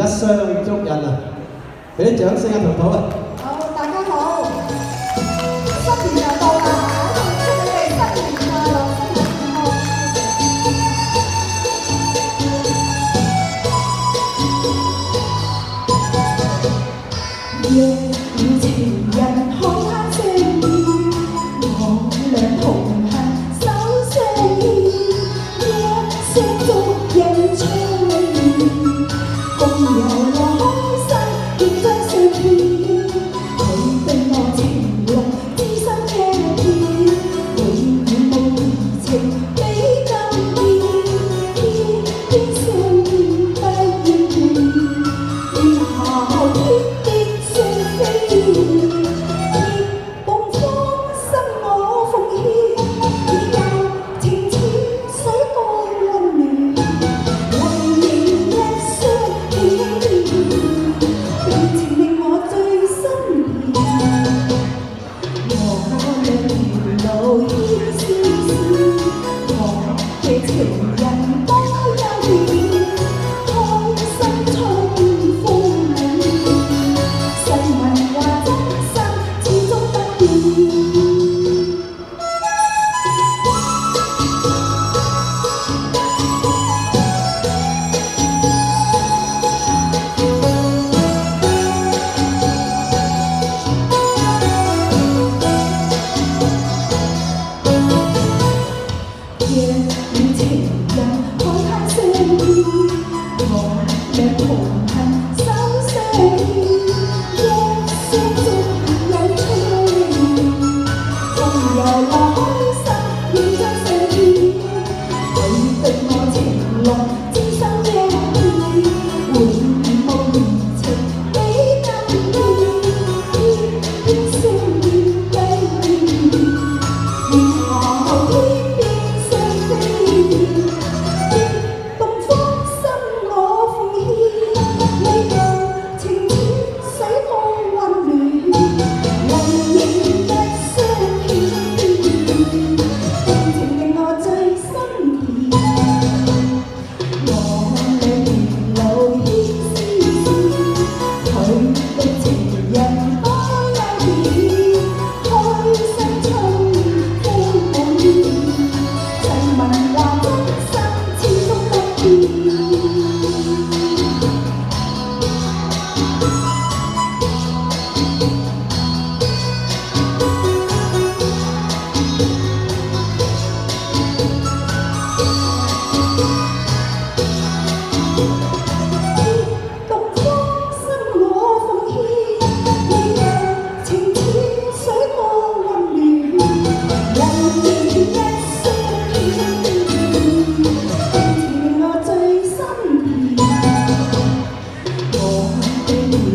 一雙足印啊！俾啲掌聲啊，桃桃啊！好，大家好，新年又到啦，我同祝你哋新年快樂，新年健康。Yeah. you.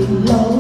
Love.